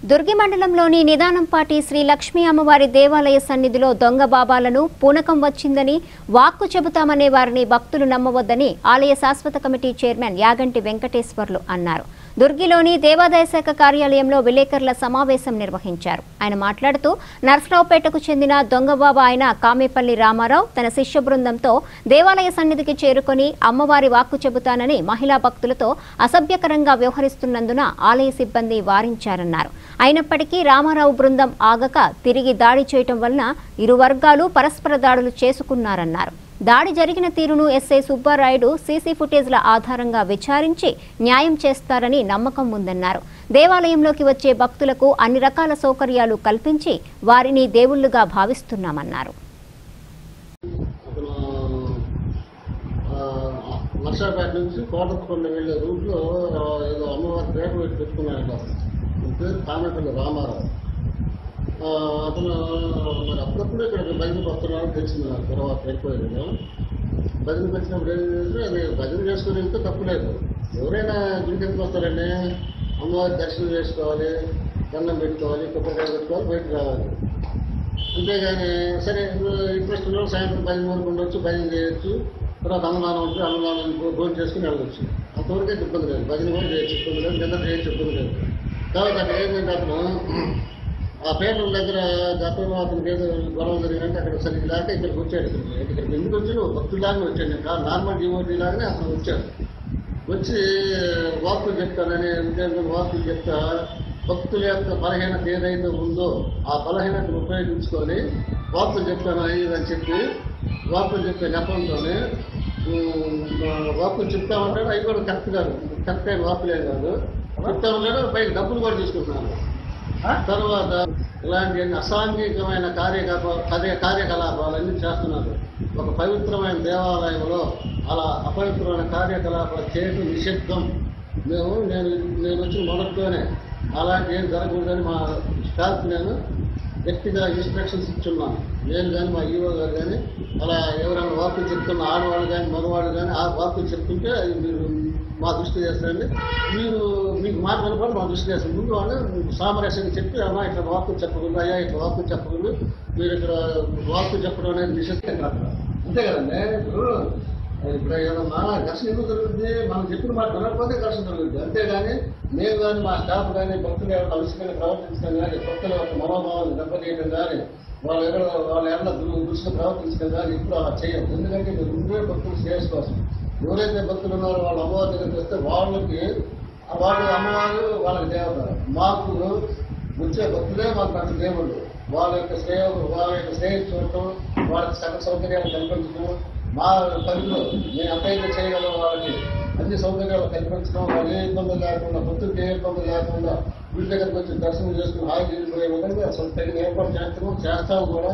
దుర్గి మండలంలోని నిదానంపాటి శ్రీ లక్ష్మీ అమ్మవారి దేవాలయ సన్నిధిలో దొంగ బాబాలను పూనకం వచ్చిందని వాక్కు చెబుతామనే వారిని భక్తులు నమ్మవద్దని ఆలయ శాశ్వత కమిటీ చైర్మన్ యాగంటి వెంకటేశ్వర్లు అన్నారు. దుర్గిలోని దేవాదాయ శాఖ కార్యాలయంలో విలేకరుల సమావేశం నిర్వహించారు. ఆయన మాట్లాడుతూ నర్సరావుపేటకు చెందిన దొంగబాబా ఆయన కామేపల్లి రామారావు తన శిష్య బృందంతో దేవాలయ సన్నిధికి చేరుకొని అమ్మవారి వాక్కు చెబుతానని మహిళా భక్తులతో అసభ్యకరంగా వ్యవహరిస్తున్నందున ఆలయ సిబ్బంది వారించారన్నారు. అయినప్పటికీ రామారావు బృందం ఆగక తిరిగి దాడి చేయటం వలన ఇరు వర్గాలు పరస్పర దాడులు చేసుకున్నారన్నారు. దాడి జరిగిన తీరును ఎస్ఐ సుబ్బారాయుడు సీసీ ఫుటేజ్ల ఆధారంగా విచారించి న్యాయం చేస్తారని నమ్మకం ఉందన్నారు. దేవాలయంలోకి వచ్చే భక్తులకు అన్ని రకాల సౌకర్యాలు కల్పించి వారిని దేవుళ్ళుగా భావిస్తున్నామన్నారు. అతను ఆ, నర్సాపేట నుంచి కోటప్పకొండ వెళ్ళే రూట్లో ఏదో అమ్మవారి పేరు పెట్టుకున్నాడు పేరు కామెపల్లి రామారావు. అతను మరి అప్పుడప్పుడు ఇక్కడ భజనకు వస్తున్నాడని తెలిసింది నాకు. తర్వాత వెళ్ళిపోయాడు నేను. భజనకు వచ్చినప్పుడు ఏం అది భజన చేసుకుని వెళ్తే తప్పులేదు ఎవరైనా గుడికి ఎందుకు వస్తారండి? అమ్మవారి దర్శనం చేసుకోవాలి దండం పెట్టుకోవాలి కొబ్బరికాయ పెట్టుకోవాలి బయటకు రావాలి. అంతేగాని సరే ఇంట్రెస్ట్ ఉన్న సాయంత్రం భజన వరకు ఉండొచ్చు భజన చేయొచ్చు. తర్వాత అన్నదానం ఉంటుంది అన్నదానం భోజనం చేసుకుని వెళ్ళవచ్చు అంతవరకు ఇబ్బంది లేదు. భజన కూడా చేయొచ్చు ఇబ్బంది లేదు. నిన్న చేయొచ్చు ఇబ్బంది లేదు. కాబట్టి అక్కడ ఏంటంటే అతను? ఆ పేపర్ల దగ్గర గతంలో అతనికి ఏదో గొడవ జరిగిందంటే అక్కడ సరిగ్గా లేక ఇక్కడికి వచ్చాడు. ఇక్కడికి ఎందుకు వచ్చి భక్తులాగానే వచ్చాడు. నేను కాదు నార్మల్ డివోటీ లాగానే అతను వచ్చాడు. వచ్చి వాక్కులు చెప్తానని ఉద్దేశం వాక్కులు చెప్తా భక్తుల యొక్క బలహీనత ఏదైతే ఉందో ఆ బలహీనతను ఉపయోగించుకొని వాక్కులు చెప్తాను అది అని చెప్పి వాక్కులు చెప్పే నెపంతోనే వాక్కులు చెప్తామంటాడు అవి కూడా కరెక్ట్ కాదు. కరెక్ట్ అయిన వాక్కులే కాదు. చెప్తామంటాడు పైకి డబ్బులు కూడా తీసుకుంటున్నాను. తర్వాత ఇలాంటి అసాంఘికమైన కార్యకలాప కార్య కార్యకలాపాలన్నీ చేస్తున్నారు. ఒక పవిత్రమైన దేవాలయంలో అలా అపవిత్రమైన కార్యకలాపాలు చేయడం నిషిద్ధం. మేము నేను నేను వచ్చిన మొదట్లోనే అలాంటి ఏం జరగకూడదని మా స్టాఫ్ నేను గట్టిగా ఇన్స్ట్రక్షన్స్ ఇచ్చున్నాను. నేను కానీ మా ఈవో గారు కానీ అలా ఎవరైనా వార్తలు చెప్తున్న ఆడవాళ్ళు కానీ మగవాళ్ళు కానీ ఆ వార్తలు చెప్తుంటే అది మీరు మా దృష్టి చేస్తారండి. మీరు మీకు మాట వినపడి మా దృష్టి చేస్తారు ముందు వాళ్ళు సామరస్యంగా చెప్పి అమ్మా ఇట్లా వార్తలు చెప్పకుండా అయ్యా ఇట్లా వార్తలు చెప్పకుండా మీరు ఇక్కడ వార్తలు చెప్పడం అనేది నిషేధం కాదు. అంతే కదండి. ఇప్పుడు ఇప్పుడు ఏదన్నా ఘర్షణ ఎందుకు జరుగుతుంది. మనం చెప్పిన మాట వినకపోతే ఘర్షణ జరుగుతుంది. అంతేగాని మేము కానీ మా స్టాఫ్ కానీ భక్తులు ఎవరైనా అవసరమైన ప్రవర్తించడం కానీ భక్తుల యొక్క మనోభావాన్ని దెబ్బతీయడం కానీ వాళ్ళ ఎవరు వాళ్ళ ఎవరైనా దృష్టిలో ప్రవర్తించడం కానీ ఇప్పుడు అలా చేయదు ఎందుకంటే మీరు ఉండే భక్తులు శ్రేయస్ కోసం. ఎవరైతే భక్తులు ఉన్నారో వాళ్ళ అమ్మవారి దగ్గర వస్తే వాళ్ళకి వాళ్ళ అమ్మవారు వాళ్ళకి దేవత మాకు వచ్చే భక్తులే మాకు అంత దేవుళ్ళు. వాళ్ళ యొక్క శ్రేయ వాళ్ళ యొక్క శ్రేయస్ చూడటం వాళ్ళకి సకల సౌకర్యాలు కల్పించడం మా పరిధిలో నేను ఎంతైతే చేయగలం వాళ్ళకి అన్ని సౌకర్యాలు కల్పించడం వాళ్ళు ఏ ఇబ్బంది లేకుండా భక్తులకి ఏ ఇబ్బంది లేకుండా వీళ్ళ దగ్గరకు వచ్చి దర్శనం చేసుకుని హాయి వెళ్ళిపోయే విధంగా తగిన ఏర్పాటు చేస్తున్నాం చేస్తాము కూడా.